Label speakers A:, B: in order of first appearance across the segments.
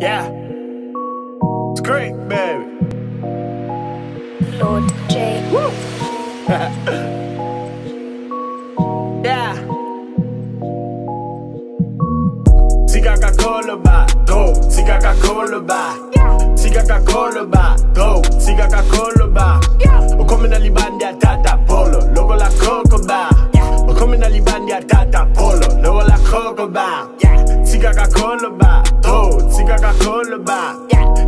A: Yeah. It's great, baby.
B: Lord J.
A: Yeah. Tigaka cola ba, go. Tigaka cola ba. Tigaka cola ba, go. Tigaka cola ba. Ukome na libandi ya tata polo, logo la coco ba. Ukome na libandi ya tata polo, logo la coco ba. Tigaka cola ba, go. Tigaka cola ba.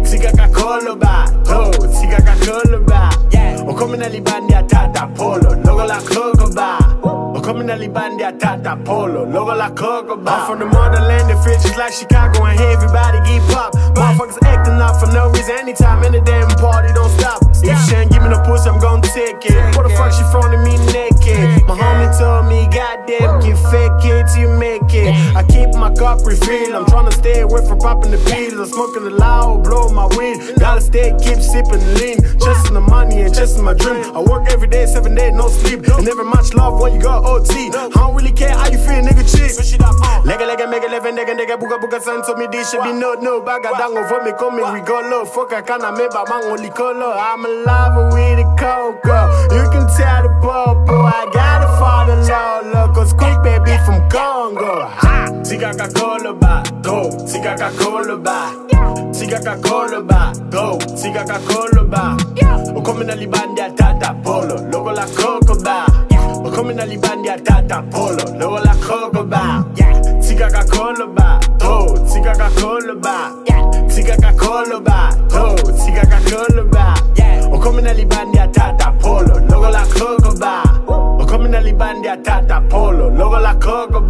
A: Tigaka cola ba, go. Tigaka cola ba. Ukome na libandi ya tata polo, logo la coco ba. Coming to Libandi, Tata Polo, logo la coco I'm from the motherland, the fridge is like Chicago and here everybody get pop. Motherfuckers acting up for no reason, anytime, any damn party don't stop. If she ain't give me no pussy, I'm gon' take it. What the fuck she frontin' me naked? My homie goddamn, get fake it till you make it. I keep my cup refilled, I'm tryna stay away from popping the pills. I'm smoking the loud, blowing my wind. Gotta stay, keep sipping lean. Chasing the money and chasing my dream. I work every day, seven days, no sleep. And never much love when you got OT. I don't really care how you feel, nigga, chick. Lega, lega, mega, leven, nigga, nigga, buga, buga, son, so me, this should be no, no. Baga, dang, over me, come me, we go low. Fuck, I can't, man, only color. I'm a lover with a cocoa. You can tell cola ba, go. Tigaka cola ba. Tigaka cola ba, go. Tigaka cola ba. Ukome na libandi ya tata polo, logo la coco ba. Ukome na libandi ya tata polo, logo la coco ba. Tigaka cola ba, go. Tigaka cola ba. Tigaka cola ba, go. Tigaka cola ba. Ukome na libandi ya tata polo, logo la coco ba. Ukome na libandi ya tata polo, logo la coco.